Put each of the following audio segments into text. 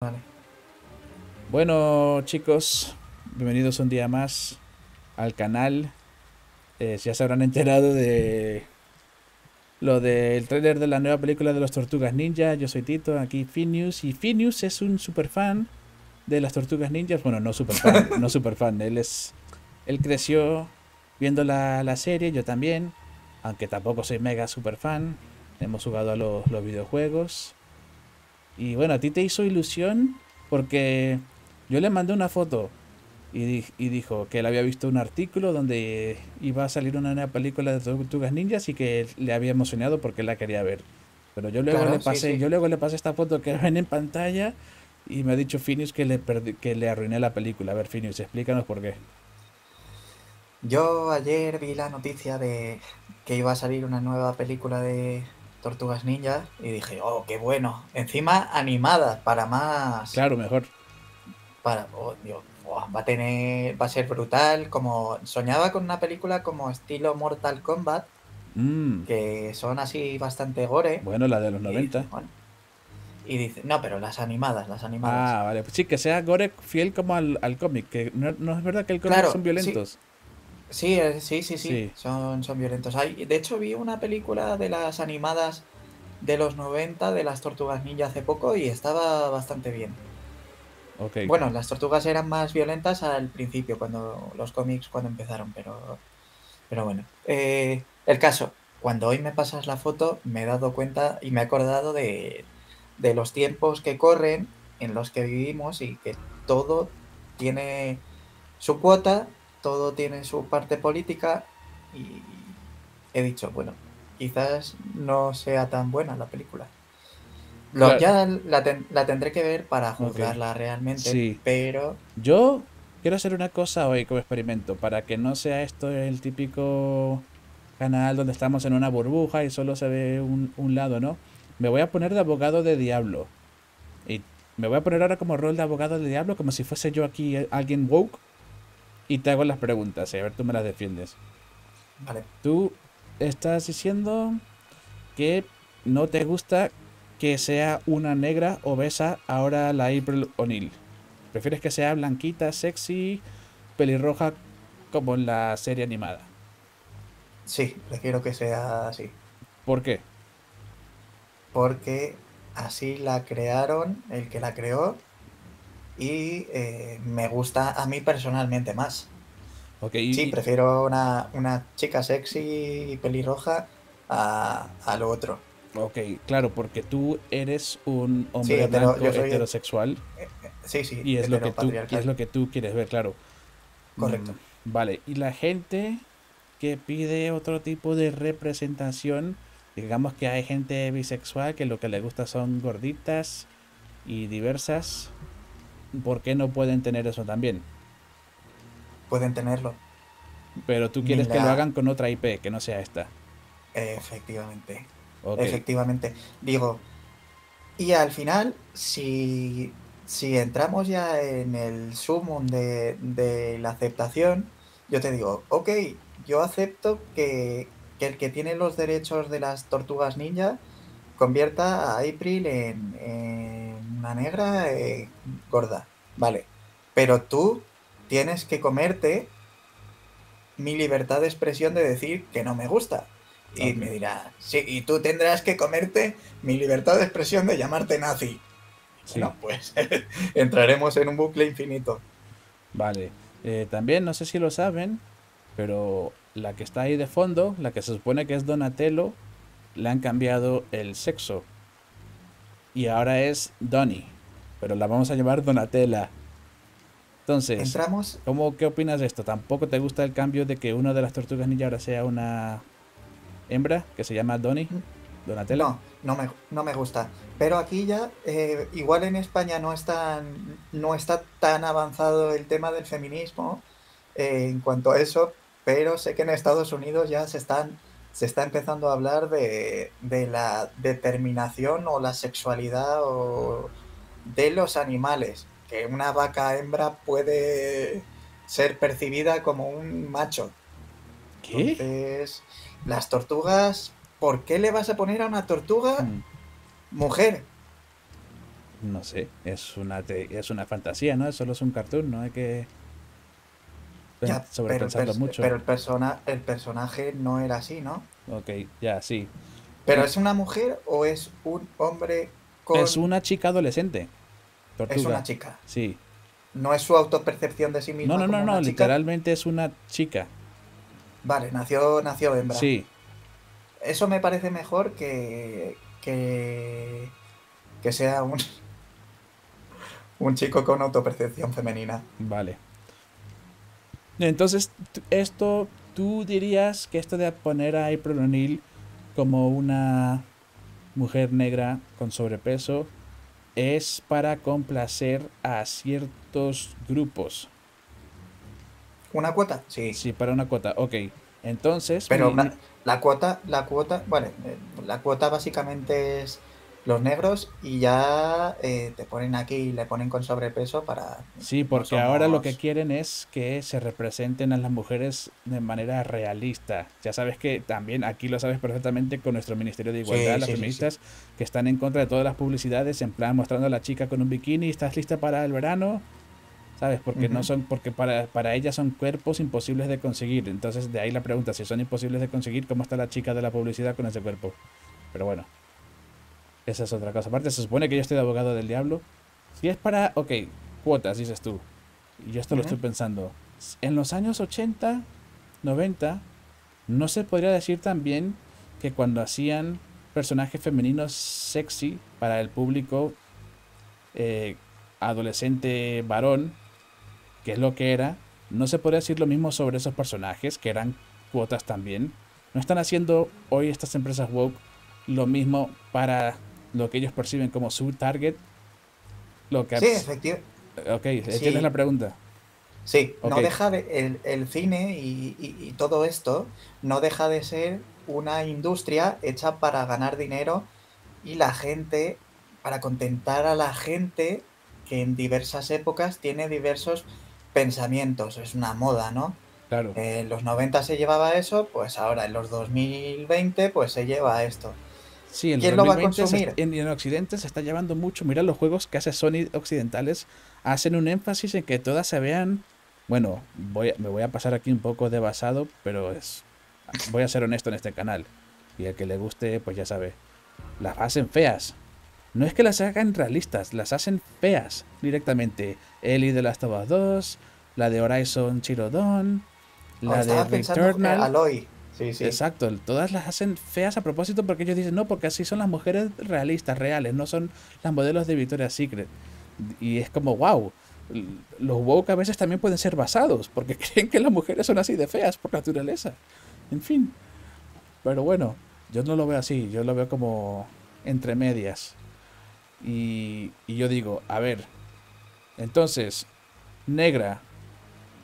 Vale. Bueno, chicos, bienvenidos un día más al canal. Eh, ya se habrán enterado de lo del tráiler de la nueva película de las Tortugas Ninja. Yo soy Tito, aquí Phineas. Y Phineas es un super fan de las Tortugas Ninjas. Bueno, no super fan, no super fan. Él es, él creció viendo la, la serie, yo también. Aunque tampoco soy mega super fan. Hemos jugado a los, los videojuegos. Y bueno, a ti te hizo ilusión porque yo le mandé una foto y, di- y dijo que él había visto un artículo donde iba a salir una nueva película de Tortugas Ninjas y que le había emocionado porque él la quería ver. Pero yo luego Claro, le pasé, sí. yo luego le pasé esta foto que ven en pantalla y me ha dicho Phineas que le que le arruiné la película. A ver, Phineas, explícanos por qué. Yo ayer vi la noticia de que iba a salir una nueva película de Tortugas Ninja y dije, oh, qué bueno. Encima animada, para más. Claro, mejor. Para, oh, Dios, va a tener, va a ser brutal. Como soñaba con una película como estilo Mortal Kombat, Mm, que son así bastante gore. bueno, la de los Y 90. dice, bueno, y dice, no, pero las animadas, las animadas. Ah, vale. Pues sí, que sea gore fiel como al, al cómic. Que no, no es verdad que el cómic Claro, son violentos. Sí, eh, sí, sí, sí, Sí. Son, son violentos. Hay, de hecho, vi una película de las animadas de los 90 de las Tortugas Ninja hace poco y estaba bastante bien. Ok. Bueno, las tortugas eran más violentas al principio, cuando los cómics cuando empezaron, pero, pero bueno. Eh, el caso, cuando hoy me pasas la foto, me he dado cuenta y me he acordado de, de los tiempos que corren en los que vivimos y que todo tiene su cuota, todo tiene su parte política y he dicho, bueno, quizás no sea tan buena la película. Lo- Claro. Ya la, ten- la tendré que ver para juzgarla realmente, Sí. pero Yo quiero hacer una cosa hoy como experimento, para que no sea esto el típico canal donde estamos en una burbuja y solo se ve un, un lado, ¿no? Me voy a poner de abogado de diablo. Y me voy a poner ahora como rol de abogado de diablo, como si fuese yo aquí eh, alguien woke. Y te hago las preguntas, y a ver, tú me las defiendes. vale, Tú estás diciendo que no te gusta que sea una negra obesa ahora la April O'Neil. Prefieres que sea blanquita, sexy, pelirroja como en la serie animada. sí, prefiero que sea así, ¿Por qué? porque así la crearon, el que la creó, y eh, me gusta a mí personalmente más. Sí, prefiero una, una chica sexy y pelirroja a, a lo otro. ok, claro, porque tú eres un hombre Sí, hetero- blanco yo soy- heterosexual Sí, sí, y es lo que tú es lo que tú quieres ver, claro. Correcto. Mm, Vale, y la gente que pide otro tipo de representación, digamos que hay gente bisexual que lo que le gusta son gorditas y diversas, ¿por qué no pueden tener eso también? Pueden tenerlo, Pero tú quieres que lo hagan con otra IP, que no sea esta. efectivamente. Efectivamente. Digo, y al final, si, si entramos ya en el sumum de, de la aceptación, yo te digo, ok, yo acepto que, que el que tiene los derechos de las tortugas ninja convierta a April en, en negra eh, gorda. Vale. Pero tú tienes que comerte mi libertad de expresión de decir que no me gusta. Y me dirá, sí, y tú tendrás que comerte mi libertad de expresión de llamarte nazi. sí, Bueno, pues entraremos en un bucle infinito. vale. Eh, también, no sé si lo saben, pero la que está ahí de fondo, la que se supone que es Donatello, le han cambiado el sexo. Y ahora es Donnie, pero la vamos a llamar Donatella. Entonces, Entramos, ¿cómo, ¿qué opinas de esto? ¿Tampoco te gusta el cambio de que una de las tortugas ninja ahora sea una hembra que se llama Donnie? Donatella. no, no me, no me gusta. Pero aquí ya, eh, igual en España no, es tan- no está tan avanzado el tema del feminismo eh, en cuanto a eso, pero sé que en Estados Unidos ya se están se está empezando a hablar de, de la determinación o la sexualidad o de los animales, que una vaca hembra puede ser percibida como un macho. ¿Qué? Entonces, las tortugas, ¿por qué le vas a poner a una tortuga Mm, mujer? No sé, es una, es una fantasía, ¿no? Solo es un cartoon, no hay que Ya, pero, sobrepensarlo mucho. pero el, persona, el personaje no era así, ¿no? Ok, ya, sí. ¿Pero es una mujer o es un hombre con... Es una chica adolescente. es una chica? Sí. ¿No es su autopercepción de sí misma No, no, no, como no, literalmente es una chica. Vale, nació, nació hembra. Sí, Eso me parece mejor que, que, que sea un, un chico con autopercepción femenina. vale. Entonces, esto, tú dirías que esto de poner a April O'Neil como una mujer negra con sobrepeso es para complacer a ciertos grupos. ¿Una cuota? Sí. Sí, para una cuota. Ok. Entonces, Pero mi- una- la cuota, la cuota, bueno, eh, la cuota básicamente es los negros y ya eh, te ponen aquí y le ponen con sobrepeso para... Sí, no porque ahora lo que quieren es que se representen a las mujeres de manera realista. Ya sabes que también aquí lo sabes perfectamente con nuestro Ministerio de Igualdad, sí, las sí, sí. feministas que están en contra de todas las publicidades, en plan mostrando a la chica con un bikini, ¿estás lista para el verano? ¿Sabes? Porque no son, porque para, para ellas son cuerpos imposibles de conseguir. Entonces de ahí la pregunta, si son imposibles de conseguir, ¿cómo está la chica de la publicidad con ese cuerpo? Pero bueno, esa es otra cosa. Aparte, se supone que yo estoy de abogado del diablo. Si es para, ok, cuotas, dices tú. Y yo esto lo estoy pensando. En los años 80, 90, no se podría decir también que cuando hacían personajes femeninos sexy para el público eh, adolescente varón, que es lo que era, no se podría decir lo mismo sobre esos personajes, que eran cuotas también. No están haciendo hoy estas empresas woke lo mismo para lo que ellos perciben como su target. Lo que Sí, efectivamente. Ok, ¿entiendes Sí. la pregunta? Sí, no deja de, el, el cine y, y- y todo esto no deja de ser una industria hecha para ganar dinero y la gente, para contentar a la gente que en diversas épocas tiene diversos pensamientos. Es una moda, ¿no? Claro. Eh, En los 90 se llevaba eso, pues ahora en los 2020 pues se lleva esto. Sí, en ¿Quién lo va a 2020 se- en, en Occidente se está llevando mucho. Mira, los juegos que hace Sony occidentales hacen un énfasis en que todas se vean. Bueno, voy, a- me voy a pasar aquí un poco de basado, pero es, voy a ser honesto en este canal. Y el que le guste, pues ya sabe. Las hacen feas. No es que las hagan realistas, las hacen feas directamente. Ellie de Last of Us 2, la de Horizon Dawn, Oh, la de en Returnal. Aloy. Exacto, todas las hacen feas a propósito porque ellos dicen, no, porque así son las mujeres realistas, reales, no son las modelos de Victoria's Secret. Y es como, wow, los woke a veces también pueden ser basados porque creen que las mujeres son así de feas por naturaleza. En fin, pero bueno, yo no lo veo así, yo lo veo como entre medias. Y, y yo digo, a ver, entonces, negra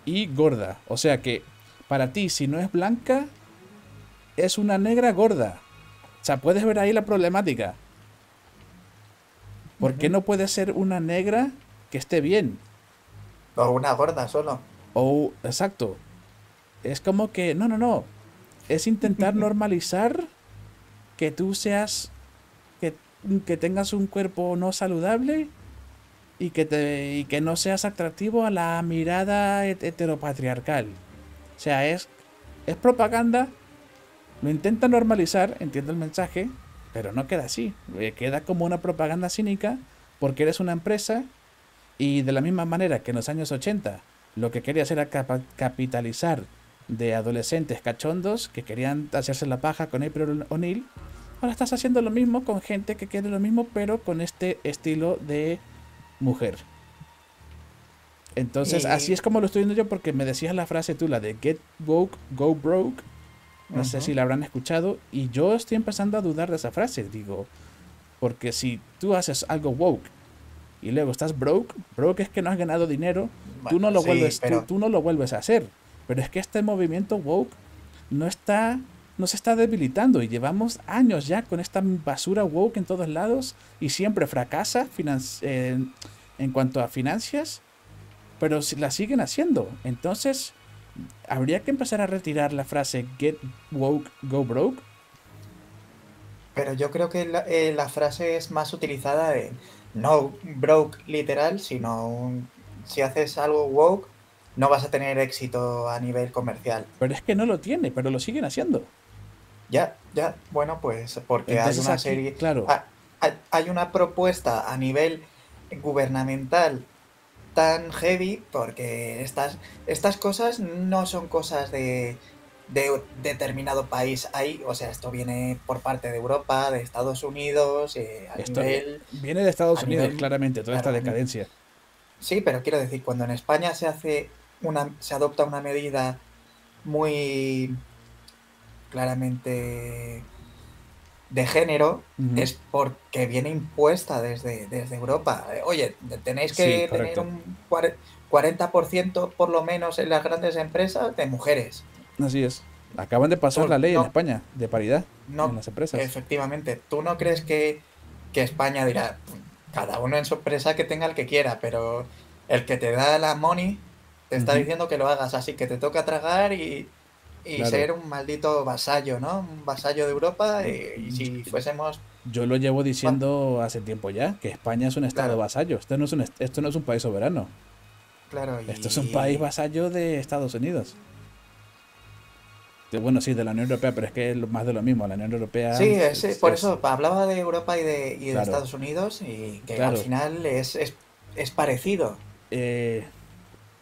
y gorda, o sea que para ti, si no es blanca, es una negra gorda. O sea, puedes ver ahí la problemática. ¿Por qué no puede ser una negra que esté bien? O una gorda solo. O, exacto. Es como que, no, no, no. Es intentar normalizar que tú seas, que, que tengas un cuerpo no saludable y que, te, y que no seas atractivo a la mirada het- heteropatriarcal. O sea, es, es propaganda, lo intenta normalizar, entiendo el mensaje, pero no queda así. Eh, Queda como una propaganda cínica porque eres una empresa y de la misma manera que en los años 80 lo que querías era capa- capitalizar de adolescentes cachondos que querían hacerse la paja con April O'Neil, ahora estás haciendo lo mismo con gente que quiere lo mismo pero con este estilo de mujer. Entonces, Y- así es como lo estoy viendo yo porque me decías la frase tú, la de get woke, go broke. No sé si la habrán escuchado y yo estoy empezando a dudar de esa frase, digo, porque si tú haces algo woke y luego estás broke, broke es que no has ganado dinero, tú no lo sí, vuelves, tú- pero- tú, no lo vuelves a hacer. Pero es que este movimiento woke no está, no se está debilitando y llevamos años ya con esta basura woke en todos lados y siempre fracasa en, en cuanto a finanzas, pero si- la siguen haciendo. Entonces, habría que empezar a retirar la frase get woke, go broke. Pero yo creo que la, eh, la frase es más utilizada en no broke literal, sino si haces algo woke, no vas a tener éxito a nivel comercial. Pero es que no lo tiene, pero lo siguen haciendo. Ya, ya, bueno, pues porque hay una serie. Claro. Hay, una propuesta a nivel gubernamental tan heavy porque estas, estas cosas no son cosas de, de determinado país. Hay, o sea, esto viene por parte de Europa, de Estados Unidos, eh, a nivel, Viene de Estados Unidos, claramente, toda esta decadencia. Sí, pero quiero decir, cuando en España se hace una, se adopta una medida muy claramente de género es porque viene impuesta desde, desde Europa. Oye, tenéis que tener un 40% por lo menos en las grandes empresas de mujeres. Así es. Acaban de pasar la ley en España de paridad en las empresas. Efectivamente. ¿Tú no crees que, que España dirá, cada uno en su empresa que tenga el que quiera, pero el que te da la money te está diciendo que lo hagas, así que te toca tragar y, y ser un maldito vasallo, ¿no? Un vasallo de Europa y, si fuésemos... Yo lo llevo diciendo hace tiempo ya, que España es un estado vasallo, esto no es un, esto no es un país soberano. Claro. Esto es un país vasallo de Estados Unidos. bueno, sí, de la Unión Europea, pero es que es más de lo mismo. La Unión Europea. Sí, por eso hablaba de Europa y de, y de Estados Unidos y que al final es, es, es parecido. Eh,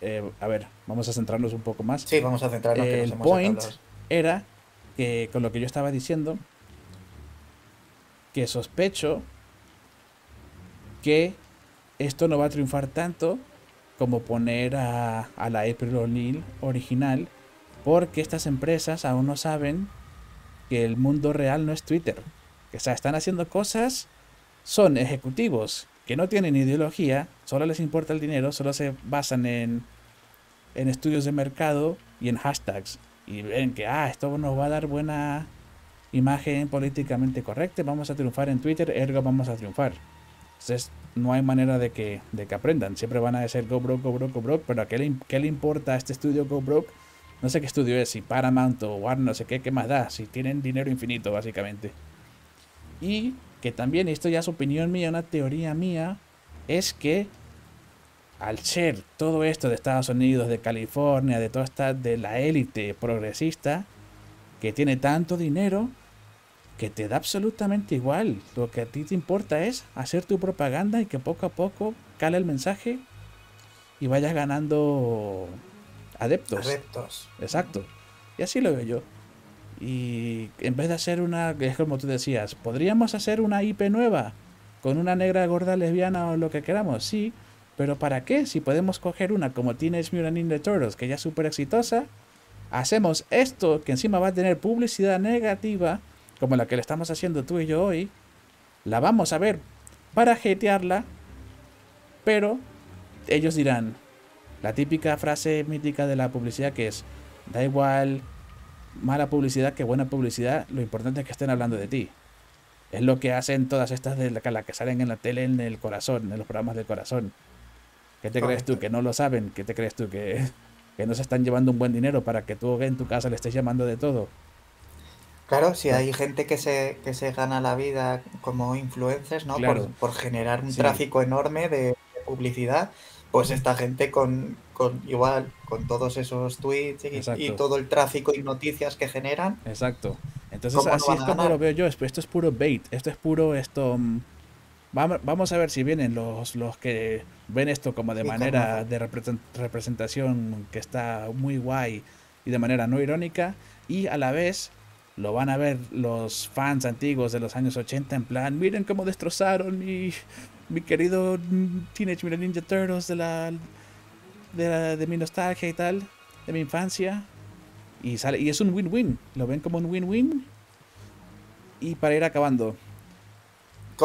eh, a ver, vamos a centrarnos un poco más. Sí, vamos a centrarnos. El point era que, con lo que yo estaba diciendo, que sospecho que esto no va a triunfar tanto como poner a, a la April O'Neil original, porque estas empresas aún no saben que el mundo real no es Twitter. Que o sea, están haciendo cosas, son ejecutivos que no tienen ideología, solo les importa el dinero, solo se basan en en estudios de mercado y en hashtags. Y ven que, ah, esto nos va a dar buena imagen políticamente correcta, vamos a triunfar en Twitter, ergo vamos a triunfar. Entonces, no hay manera de que, de que aprendan. Siempre van a decir go broke, go broke, go broke, pero ¿a qué le, qué le importa a este estudio go broke? No sé qué estudio es, si Paramount o Warner, no sé qué, qué más da, si tienen dinero infinito, básicamente. Y que también, esto ya es opinión mía, una teoría mía, es que al ser todo esto de Estados Unidos, de California, de toda esta, de la élite progresista, que tiene tanto dinero, que te da absolutamente igual. Lo que a ti te importa es hacer tu propaganda y que poco a poco cale el mensaje y vayas ganando adeptos. Adeptos. Exacto. Y así lo veo yo. Y en vez de hacer una, es como tú decías, podríamos hacer una IP nueva con una negra gorda lesbiana o lo que queramos, sí, pero ¿para qué? Si podemos coger una como Teenage Mutant Ninja Turtles, que ya es súper exitosa, hacemos esto que encima va a tener publicidad negativa, como la que le estamos haciendo tú y yo hoy, la vamos a ver para jetearla, pero ellos dirán la típica frase mítica de la publicidad que es, da igual mala publicidad que buena publicidad, lo importante es que estén hablando de ti. Es lo que hacen todas estas de la que salen en la tele en el corazón, en los programas del corazón. ¿Qué te crees tú? ¿Que no lo saben? ¿Qué te crees tú? ¿Que, que no se están llevando un buen dinero para que tú en tu casa le estés llamando de todo? Claro, si hay gente que se, que se gana la vida como influencers, ¿no? Por, generar un tráfico enorme de, publicidad, pues esta gente con, con, igual, con todos esos tweets y, todo el tráfico y noticias que generan. Exacto. Entonces así es como lo veo yo. Esto es puro bait. Esto es puro esto. Vamos a ver si vienen los, los que ven esto como de manera de representación que está muy guay y de manera no irónica y a la vez lo van a ver los fans antiguos de los años 80 en plan, miren cómo destrozaron mi, mi querido Teenage Mutant Ninja Turtles de la, de de mi nostalgia y tal, de mi infancia. Y, sale, y es un win-win, lo ven como un win-win. Y para ir acabando,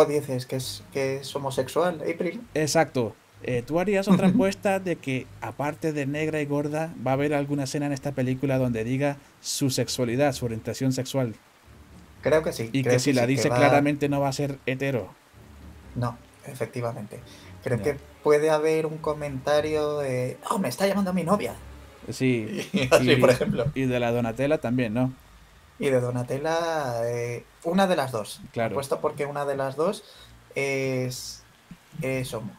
dices que es, que es homosexual, April. Exacto. Eh, ¿Tú harías otra apuesta de que, aparte de negra y gorda, va a haber alguna escena en esta película donde diga su sexualidad, su orientación sexual? Creo que sí. Y que si la dice claramente no va a ser hetero. No, efectivamente. Creo que puede haber un comentario de, oh, me está llamando mi novia. Sí. y, por ejemplo. Y de la Donatella también, ¿no? Y de Donatella, eh, una de las dos. Claro. Puesto porque una de las dos es es homo.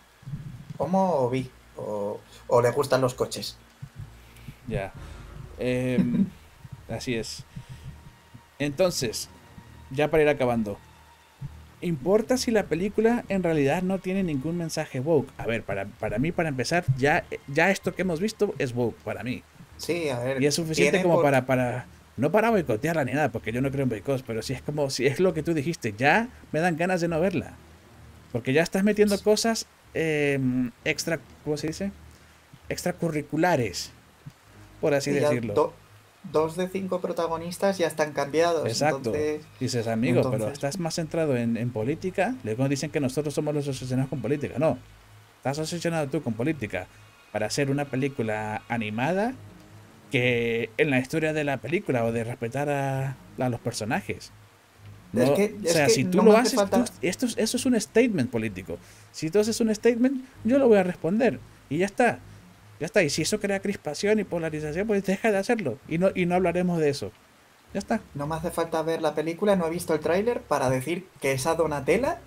Homo o bi. O, o le gustan los coches. Ya. Em, así es. Entonces, ya para ir acabando. ¿Importa si la película en realidad no tiene ningún mensaje woke? A ver, para, para mí, para empezar, ya, ya esto que hemos visto es woke para mí. Sí, a ver. Y es suficiente como por- para, para. No para boicotearla ni nada, porque yo no creo en boicots, pero si es como, si es lo que tú dijiste, ya me dan ganas de no verla. Porque ya estás metiendo cosas eh, extra. ¿Cómo se dice? Extracurriculares. Por así decirlo. do- dos de cinco protagonistas ya están cambiados. Exacto. Entonces, Dices, amigo, pero estás más centrado en, en política. Luego dicen que nosotros somos los obsesionados con política. No. Estás obsesionado tú con política para hacer una película animada que en la historia de la película o de respetar a, a los personajes. Es No, que- o es sea, que si tú no lo haces, falta- tú- esto, es- eso es un statement político. Si tú haces un statement, yo lo voy a responder. Y ya está. Ya está. Y si eso crea crispación y polarización, pues deja de hacerlo. Y no, y no hablaremos de eso. Ya está. no me hace falta ver la película, no he visto el tráiler para decir que esa Donatella,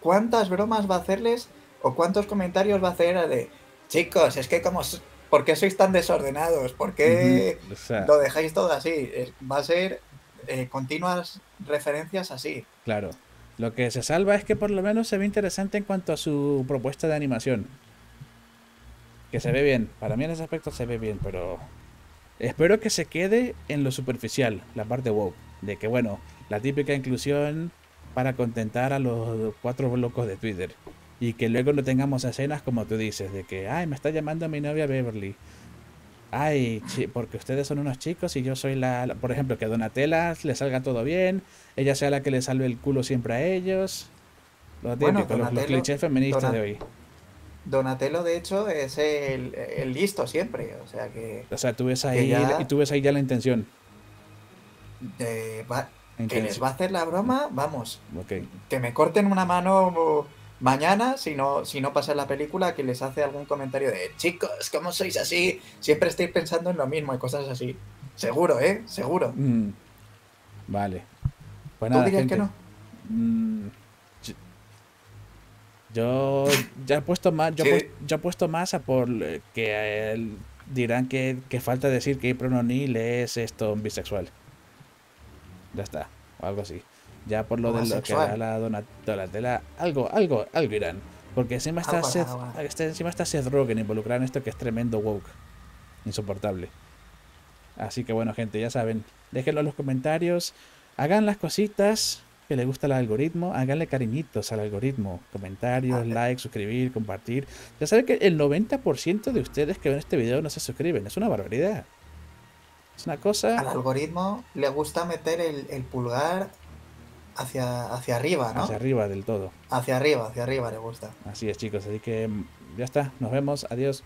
cuántas bromas va a hacerles o cuántos comentarios va a hacer de chicos, es que como ¿por qué sois tan desordenados? ¿Por qué Ujú. O sea, lo dejáis todo así? Va a ser eh, continuas referencias así. Claro. Lo que se salva es que por lo menos se ve interesante en cuanto a su propuesta de animación. Que se ve bien. Para mí en ese aspecto se ve bien, pero espero que se quede en lo superficial, la parte woke. De que, bueno, la típica inclusión para contentar a los cuatro locos de Twitter. Y que luego no tengamos escenas como tú dices, de que, ay, me está llamando mi novia Beverly. Ay, porque ustedes son unos chicos y yo soy la, la- Por ejemplo, que Donatella le salga todo bien, ella sea la que le salve el culo siempre a ellos. Lo Bueno, típico, los, clichés feministas de hoy. Donatello, de hecho, es el, el listo siempre. O sea que O sea, tú ves ahí, ya- y tú ves ahí ya la intención. eh, va- que les va a hacer la broma, vamos, que me corten una mano mañana si no, si no pasa la película, que les hace algún comentario de chicos, ¿cómo sois así? Siempre estáis pensando en lo mismo y cosas así. Seguro, ¿eh? Seguro. Mm, Vale. Pues ¿Tú nada, dirías gente. que no? Mm, yo- ya he puesto más, yo, he Sí. yo he puesto más a por que él dirán que, que falta decir que April O'Neil es esto un bisexual. Ya está, o algo así. Ya por lo de lo que da la Dona- Donatella, algo, algo, algo irán. Porque encima está, Algo, Seth, algo. está- encima está Seth Rogen involucrado en esto que es tremendo woke. Insoportable. Así que bueno, gente, ya saben, déjenlo en los comentarios, hagan las cositas que les gusta el algoritmo, háganle cariñitos al algoritmo, comentarios, like, suscribir, compartir. Ya saben que el 90% de ustedes que ven este video no se suscriben, es una barbaridad. Es una Al cosa... algoritmo le gusta meter el, el pulgar hacia, hacia arriba, ¿no? Hacia arriba del todo. Hacia arriba, hacia arriba le gusta. Así es chicos, así que ya está, nos vemos, adiós.